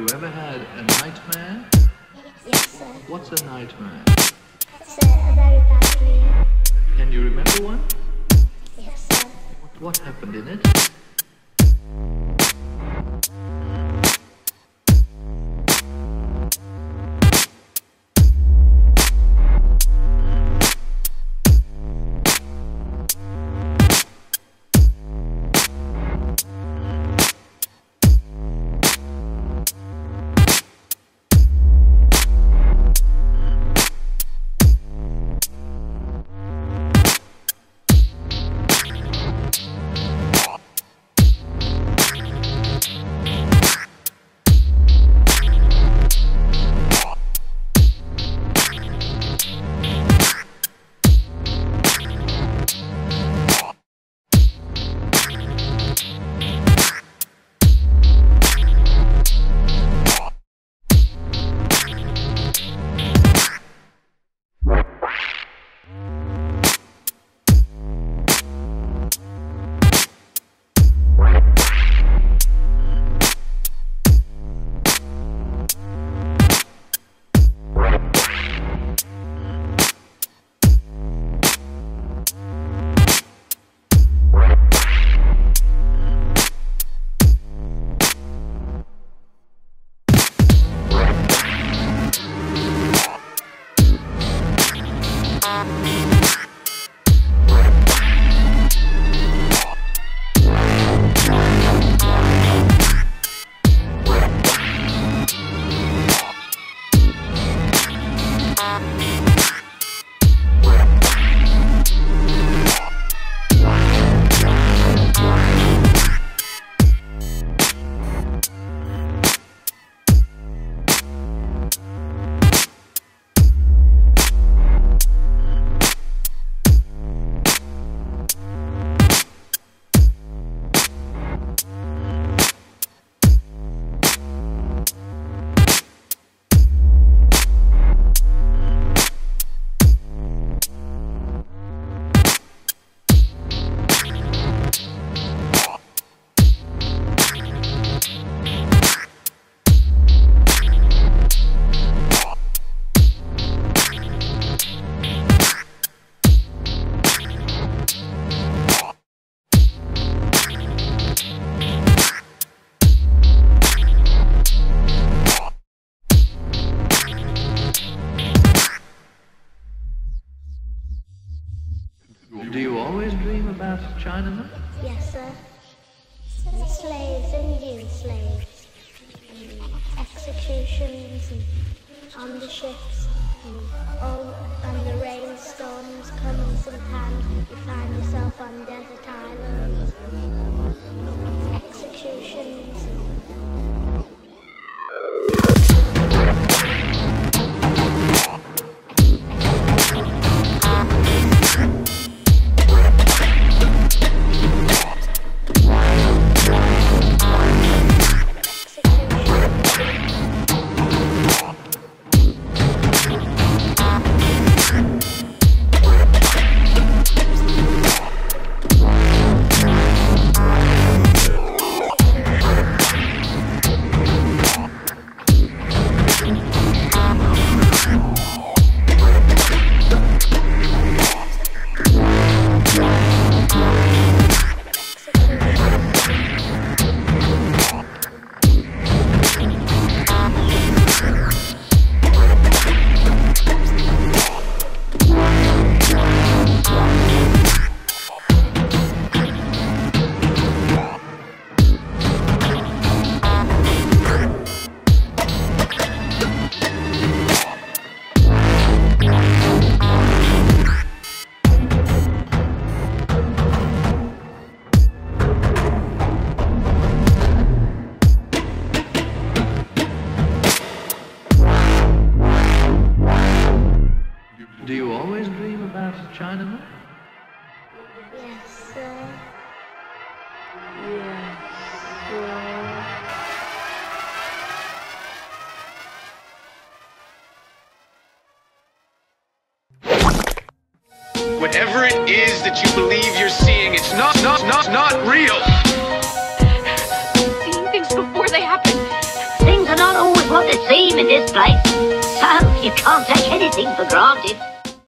you ever had a nightmare? Yes, sir. What's a nightmare? It's a, a very bad dream. Can you remember one? Yes, sir. What happened in it? Do you always dream about Chinaman? Yes, sir. Slaves, Indian slaves. Executions on the ships. And, all, and the rainstorms coming sometimes. You find yourself on desert about Chinaman? Yes, sir. Whatever it is that you believe you're seeing, it's not, not, not, not real. Seeing things before they happen. Things are not always what they seem in this place. So you can't take anything for granted.